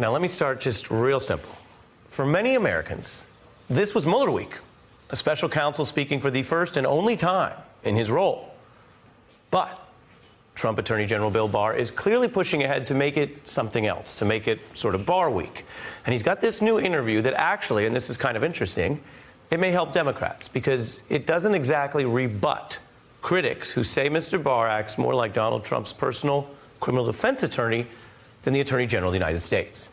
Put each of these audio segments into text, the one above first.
Now, let me start just real simple. For many Americans, this was Mueller week, a special counsel speaking for the first and only time in his role. But Trump Attorney General Bill Barr is clearly pushing ahead to make it something else, to make it sort of Barr week. And he's got this new interview that actually, and this is kind of interesting, it may help Democrats because it doesn't exactly rebut critics who say Mr. Barr acts more like Donald Trump's personal criminal defense attorney than the Attorney General of the United States.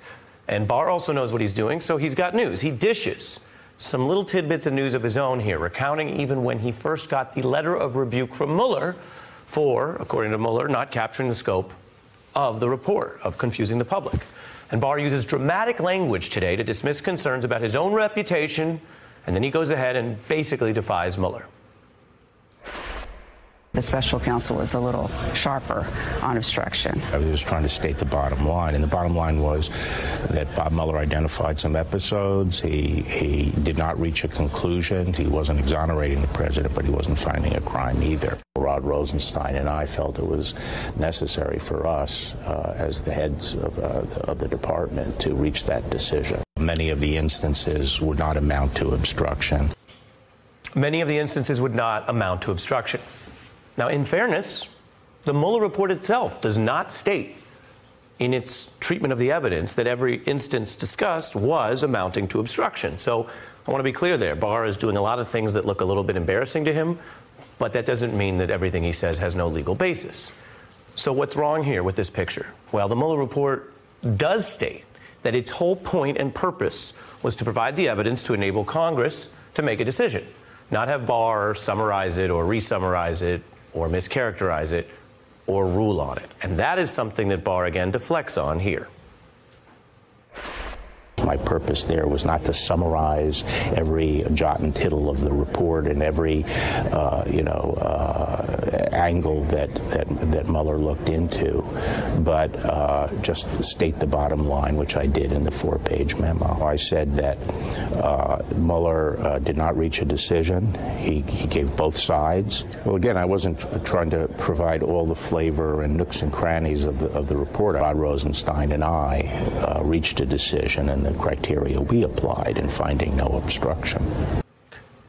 And Barr also knows what he's doing, so he's got news. He dishes some little tidbits of news of his own here, recounting even when he first got the letter of rebuke from Mueller for, according to Mueller, not capturing the scope of the report, of confusing the public. And Barr uses dramatic language today to dismiss concerns about his own reputation, and then he goes ahead and basically defies Mueller the special counsel was a little sharper on obstruction. I was just trying to state the bottom line, and the bottom line was that Bob Mueller identified some episodes. He he did not reach a conclusion. He wasn't exonerating the president, but he wasn't finding a crime either. Rod Rosenstein and I felt it was necessary for us, uh, as the heads of, uh, of the department, to reach that decision. Many of the instances would not amount to obstruction. Many of the instances would not amount to obstruction. Now, in fairness, the Mueller report itself does not state in its treatment of the evidence that every instance discussed was amounting to obstruction. So I want to be clear there. Barr is doing a lot of things that look a little bit embarrassing to him, but that doesn't mean that everything he says has no legal basis. So what's wrong here with this picture? Well, the Mueller report does state that its whole point and purpose was to provide the evidence to enable Congress to make a decision, not have Barr summarize it or re summarize it or mischaracterize it or rule on it. And that is something that Barr again deflects on here. My purpose there was not to summarize every jot and tittle of the report and every, uh, you know, uh, angle that, that that Mueller looked into, but uh, just state the bottom line, which I did in the four-page memo. I said that uh, Mueller uh, did not reach a decision. He, he gave both sides. Well, again, I wasn't trying to provide all the flavor and nooks and crannies of the of the report. Rod Rosenstein and I uh, reached a decision, and the criteria we applied in finding no obstruction.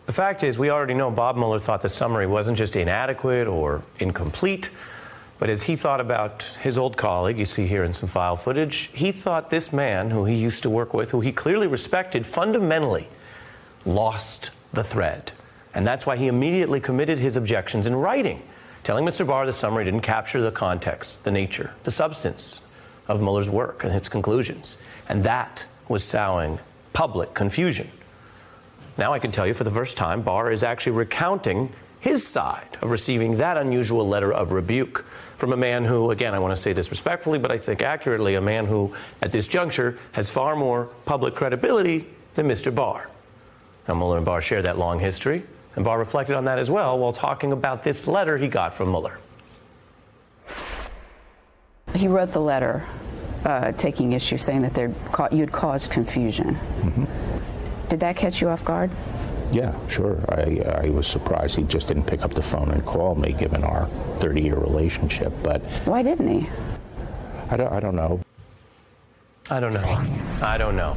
The fact is, we already know Bob Mueller thought the summary wasn't just inadequate or incomplete, but as he thought about his old colleague, you see here in some file footage, he thought this man, who he used to work with, who he clearly respected, fundamentally lost the thread. And that's why he immediately committed his objections in writing, telling Mr. Barr the summary didn't capture the context, the nature, the substance of Mueller's work and its conclusions. And that was sowing public confusion. Now I can tell you for the first time, Barr is actually recounting his side of receiving that unusual letter of rebuke from a man who, again, I want to say this respectfully, but I think accurately, a man who, at this juncture, has far more public credibility than Mr. Barr. Now, Mueller and Barr share that long history, and Barr reflected on that as well while talking about this letter he got from Mueller. He wrote the letter uh, taking issue, saying that you'd caused confusion. Mm-hmm. Did that catch you off guard? Yeah, sure. I, I was surprised he just didn't pick up the phone and call me, given our 30 year relationship. But why didn't he? I don't, I don't know. I don't know. I don't know.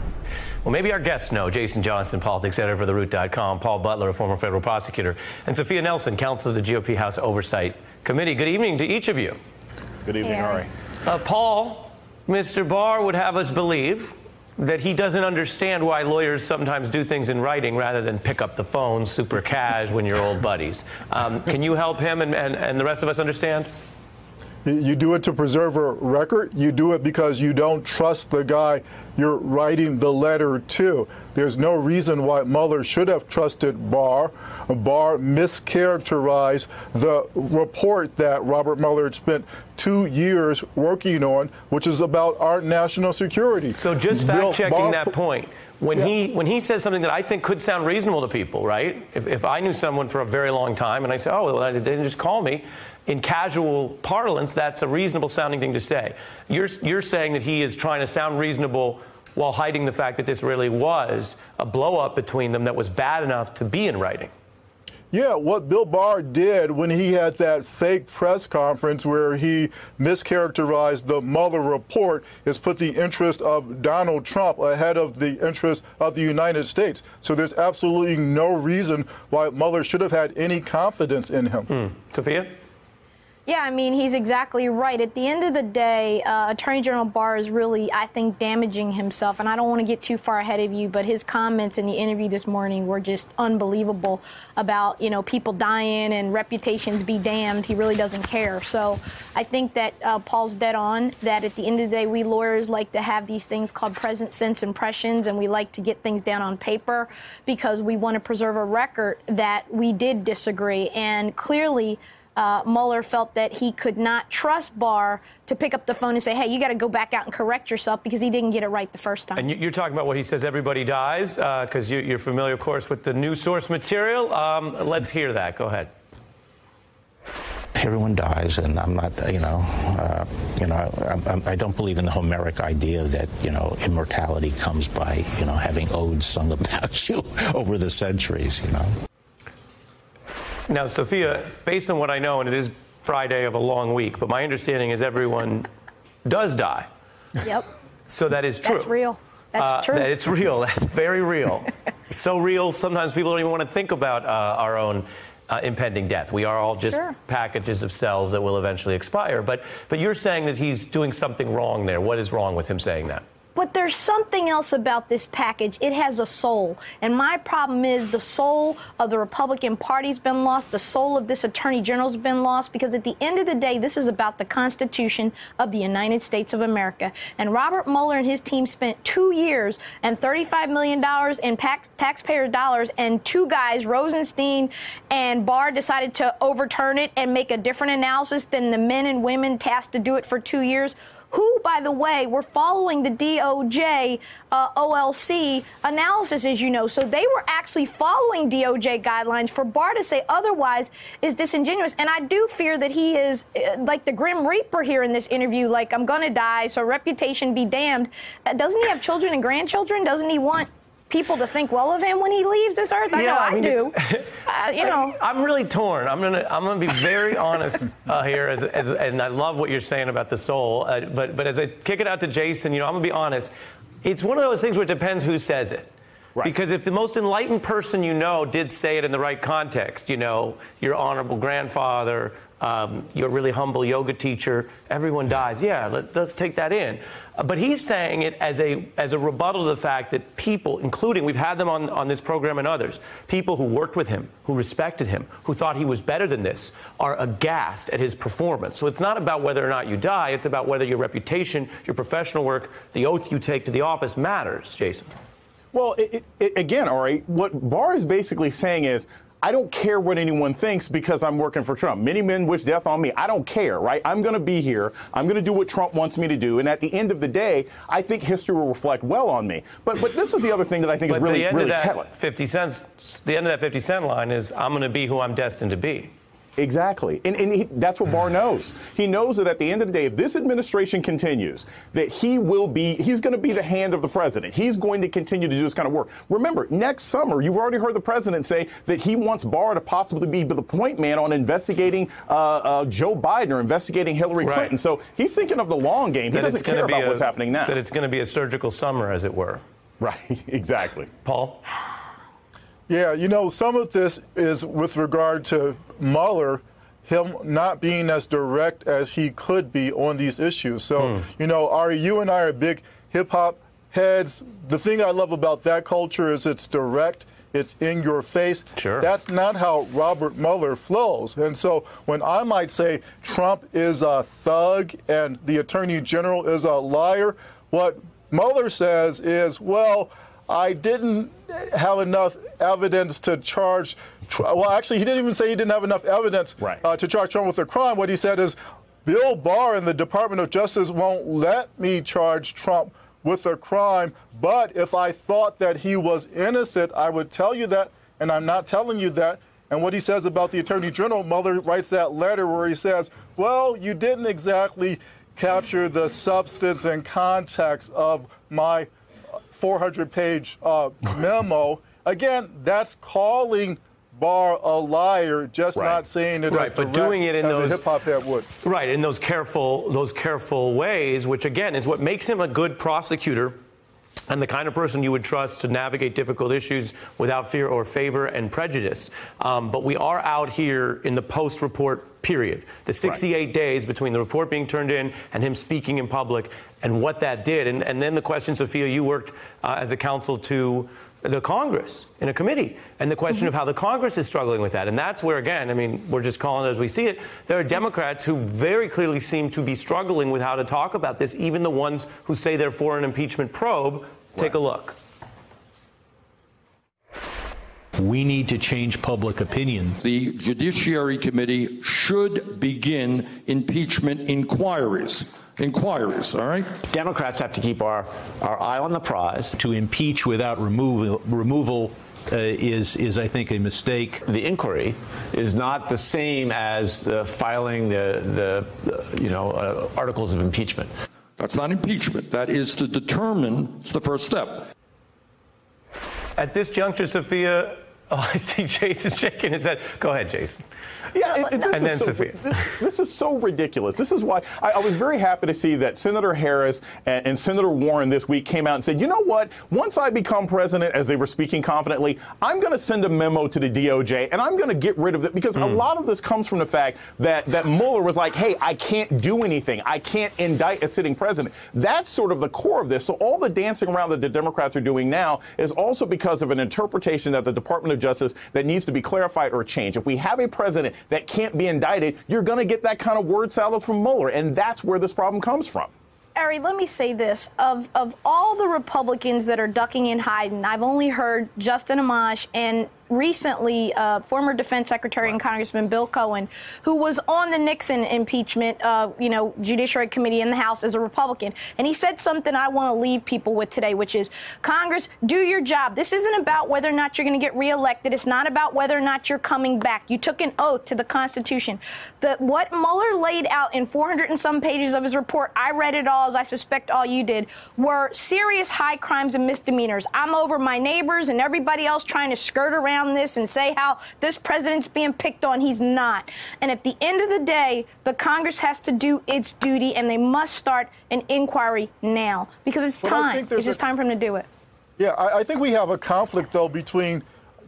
Well, maybe our guests know. Jason Johnson, politics editor for TheRoot.com, Paul Butler, a former federal prosecutor, and Sophia Nelson, counsel of the GOP House Oversight Committee. Good evening to each of you. Good evening, hey. Ari. Uh, Paul, Mr. Barr would have us believe that he doesn't understand why lawyers sometimes do things in writing rather than pick up the phone super cash when you're old buddies. Um, can you help him and, and, and the rest of us understand? You do it to preserve a record. You do it because you don't trust the guy you're writing the letter to. There's no reason why Mueller should have trusted Barr. Barr mischaracterized the report that Robert Mueller had spent two years working on, which is about our national security. So just fact checking that point. When yeah. he when he says something that I think could sound reasonable to people, right? If, if I knew someone for a very long time and I say, oh, well, they didn't just call me, in casual parlance, that's a reasonable sounding thing to say. You're, you're saying that he is trying to sound reasonable while hiding the fact that this really was a blow up between them that was bad enough to be in writing. Yeah, what Bill Barr did when he had that fake press conference where he mischaracterized the Mueller report is put the interest of Donald Trump ahead of the interest of the United States. So there's absolutely no reason why Mueller should have had any confidence in him. Hmm. Sophia? Yeah, I mean, he's exactly right. At the end of the day, uh, Attorney General Barr is really, I think, damaging himself. And I don't want to get too far ahead of you, but his comments in the interview this morning were just unbelievable about, you know, people dying and reputations be damned. He really doesn't care. So I think that uh, Paul's dead on, that at the end of the day, we lawyers like to have these things called present sense impressions, and we like to get things down on paper because we want to preserve a record that we did disagree. And clearly, uh, Mueller felt that he could not trust Barr to pick up the phone and say, hey, you got to go back out and correct yourself because he didn't get it right the first time. And you- you're talking about what he says everybody dies, because you, you're familiar, of course, with the new source material. Um, let's hear that. Go ahead. everyone dies, and I'm not, you know, uh, you know, I, I, I don't believe in the Homeric idea that you know immortality comes by you know having odes sung about you over the centuries. You know. Now, Sophia, based on what I know, and it is Friday of a long week, but my understanding is everyone does die. yep. So that is true. That's real. That's Uh, true. That it's real. That's very real. so real, sometimes people don't even want to think about uh, our own uh, impending death. We are all just Sure. packages of cells that will eventually expire. But, but you're saying that he's doing something wrong there. What is wrong with him saying that? But there's something else about this package. It has a soul. And my problem is the soul of the Republican Party's been lost. The soul of this Attorney General's been lost because at the end of the day, this is about the Constitution of the United States of America. And Robert Mueller and his team spent two years and $35 million in taxpayer dollars, and two guys, Rosenstein and Barr, decided to overturn it and make a different analysis than the men and women tasked to do it for two years who, by the way, were following the DOJ uh, OLC analysis, as you know. So they were actually following DOJ guidelines. For Barr to say otherwise is disingenuous. And I do fear that he is uh, like the Grim Reaper here in this interview, like, I'm going to die, so reputation be damned. Uh, doesn't he have children and grandchildren? Doesn't he want people to think well of him when he leaves this earth? I Yeah, know I I, mean, do. uh, you know. I'm really torn. I'm gonna I'm gonna be very honest uh, here, as, as, and I love what you're saying about the soul. Uh, but but as I kick it out to Jason, you know, I'm gonna be honest. It's one of those things where it depends who says it. Right. Because if the most enlightened person you know did say it in the right context, you know, your honorable grandfather, um, your really humble yoga teacher, everyone dies. Yeah, let, us take that in. Uh, but he's saying it as a as a rebuttal to the fact that people, including we've had them on, on this program and others, people who worked with him, who respected him, who thought he was better than this, are aghast at his performance. So it's not about whether or not you die; it's about whether your reputation, your professional work, the oath you take to the office matters. Jason. Well, it, it, again, Ari, what Barr is basically saying is, I don't care what anyone thinks because I'm working for Trump. Many men wish death on me. I don't care, right? I'm going to be here. I'm going to do what Trump wants me to do. And at the end of the day, I think history will reflect well on me. But but this is the other thing that I think is really the end really of that telling. 50 Cent's, the end of that 50 cent line is, "I'm going to be who I'm destined to be." Exactly. And, and he, that's what Barr knows. He knows that at the end of the day, if this administration continues, that he will be, he's going to be the hand of the president. He's going to continue to do this kind of work. Remember, next summer, you've already heard the president say that he wants Barr to possibly be the point man on investigating uh, uh, Joe Biden or investigating Hillary Right. Clinton. So he's thinking of the long game. He That doesn't care about a- what's happening now. That it's going to be a surgical summer, as it were. right, exactly. Paul? Yeah, you know, some of this is with regard to Mueller, him not being as direct as he could be on these issues. So, hmm. you know, Ari, you and I are big hip hop heads. The thing I love about that culture is it's direct. It's in your face. Sure. That's not how Robert Mueller flows. And so when I might say Trump is a thug and the attorney general is a liar, what Mueller says is, well, I didn't have enough evidence to charge. Well, actually, he didn't even say he didn't have enough evidence Right. uh, to charge Trump with a crime. What he said is, Bill Barr and the Department of Justice won't let me charge Trump with a crime. But if I thought that he was innocent, I would tell you that, and I'm not telling you that. And what he says about the Attorney General, Mueller writes that letter where he says, well, you didn't exactly capture the substance and context of my 400 page uh, memo. Again, that's calling Barr a liar, just Right. not saying it Right, but doing it in those- hip hop head would. Right, in those careful, those careful ways, which again is what makes him a good prosecutor and the kind of person you would trust to navigate difficult issues without fear or favor and prejudice. Um, but we are out here in the post report period, the 68 days between the report being turned in and him speaking in public and what that did. And, and then the question, Sophia, you worked uh, as a counsel to the Congress in a committee, and the question of mm-hmm. how the Congress is struggling with that. And that's where, again, I mean, we're just calling it as we see it. There are Democrats who very clearly seem to be struggling with how to talk about this, even the ones who say they're for an impeachment probe. Take a look. We need to change public opinion. The Judiciary Committee should begin impeachment inquiries. Inquiries, all right? Democrats have to keep our, our eye on the prize. To impeach without removal, removal uh, is, is, I think, a mistake. The inquiry is not the same as the filing the, the uh, you know, uh, articles of impeachment. That's not impeachment. That is to determine, it's the first step. At this juncture, Sophia, oh, I see Jason shaking his head. Go ahead, Jason. Yeah, it, And is then so, Sophia. This, this is so ridiculous. This is why I, I was very happy to see that Senator Harris and, and Senator Warren this week came out and said, you know what? Once I become president, as they were speaking confidently, I'm going to send a memo to the DOJ and I'm going to get rid of it because a hmm. lot of this comes from the fact that that Mueller was like, hey, I can't do anything. I can't indict a sitting president. That's sort of the core of this. So all the dancing around that the Democrats are doing now is also because of an interpretation that the Department of Justice that needs to be clarified or changed. If we have a president that can't be indicted, you're going to get that kind of word salad from Mueller, and that's where this problem comes from. Ari, let me say this. Of of all the Republicans that are ducking and hiding, I've only heard Justin Amash and recently uh, former Defense Secretary and Congressman Bill Cohen, who was on the Nixon impeachment, uh, you know, Judiciary Committee in the House as a Republican, and he said something I want to leave people with today, which is Congress, do your job. This isn't about whether or not you're going to get reelected. It's not about whether or not you're coming back. You took an oath to the Constitution. The, what Mueller laid out in 400 and some pages of his report, I read it all, as I suspect all you did, were serious high crimes and misdemeanors. I'm over my neighbors and everybody else trying to skirt around this and say how this president's being picked on. He's not. And at the end of the day, the Congress has to do its duty and they must start an inquiry now because it's But time. It's just a- time for him to do it. Yeah, I, I think we have a conflict, though, between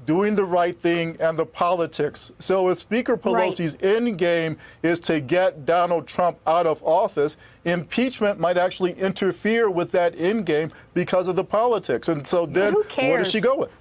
doing the right thing and the politics. So if Speaker Right. Pelosi's end game is to get Donald Trump out of office, impeachment might actually interfere with that end game because of the politics. And so then who what does she go with?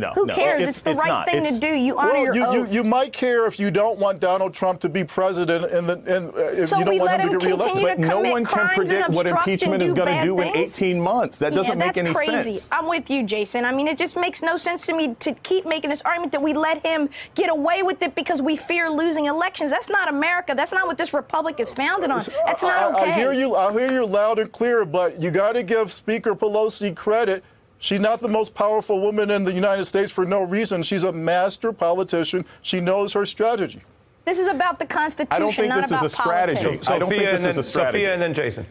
No, Who no, cares? It's, the right not. thing It's- to do. You honor Well, your you, you, oath. you might care if you don't want Donald Trump to be president and, the, and uh, if So you don't we want let him to him get reelected. continue But to no one can predict what impeachment is going to bad do in 18 months. That doesn't yeah, make that's any crazy. sense. I'm with you, Jason. I mean, it just makes no sense to me to keep making this argument that we let him get away with it because we fear losing elections. That's not America. That's not what this republic is founded on. That's not I, okay. I hear you. I hear you loud and clear, but you got to give Speaker Pelosi credit. She's not the most powerful woman in the United States for no reason. She's a master politician. She knows her strategy. This is about the Constitution, I don't think this is a strategy. politics. I don't think Sophia this and is then, a strategy. Sophia and then Jason.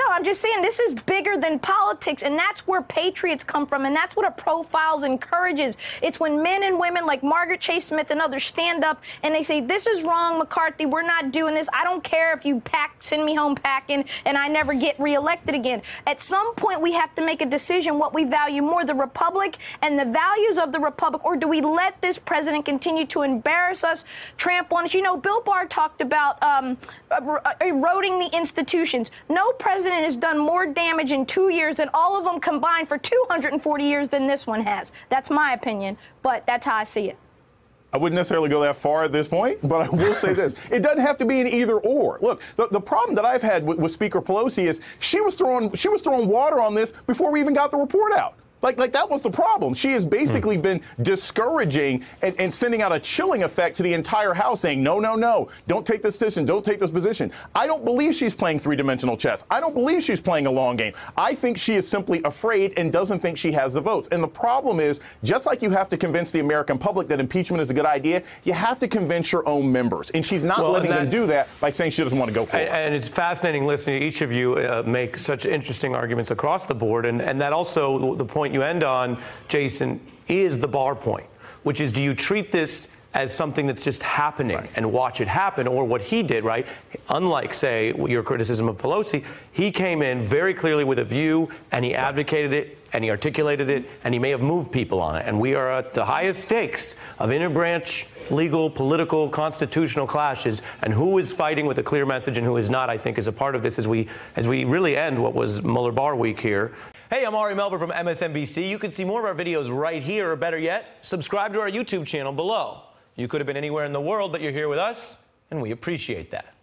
No, I'm just saying this is bigger than politics, and that's where patriots come from, and that's what a Profiles in Courage is. It's when men and women like Margaret Chase Smith and others stand up and they say, "This is wrong, McCarthy. We're not doing this. I don't care if you pack, send me home packing, and I never get reelected again." At some point, we have to make a decision what we value more: the republic and the values of the republic, or do we let this president continue to embarrass us, trample on us? You know, Bill Barr talked about um, er- eroding the institutions. No president has done more damage in two years than all of them combined for 240 years than this one has. That's my opinion, but that's how I see it. I wouldn't necessarily go that far at this point, but I will say this. It doesn't have to be an either or. Look, the, the problem that I've had with, with Speaker Pelosi is she was throwing she was throwing water on this before we even got the report out. Like, like that was the problem. She has basically been discouraging and, and sending out a chilling effect to the entire House, saying, no, no, no, don't take this position, don't take this position. I don't believe she's playing three dimensional chess. I don't believe she's playing a long game. I think she is simply afraid and doesn't think she has the votes. And the problem is, just like you have to convince the American public that impeachment is a good idea, you have to convince your own members. And she's not Well, letting and them do that by saying she doesn't want to go forward. And, and it's fascinating listening to each of you uh, make such interesting arguments across the board. And, and that also, the point you end on, Jason, is the Barr point. which is do you treat this as something that's just happening and watch it happen, or what he did, right? Unlike, say, your criticism of Pelosi, he came in very clearly with a view and he advocated it and he articulated it and he may have moved people on it. And we are at the highest stakes of interbranch legal, political, constitutional clashes, and who is fighting with a clear message and who is not, I think, is a part of this as we as we really end what was Mueller Barr week here. Hey, I'm Ari Melber from MSNBC. You can see more of our videos right here, or better yet, subscribe to our YouTube channel below. You could have been anywhere in the world, but you're here with us, and we appreciate that.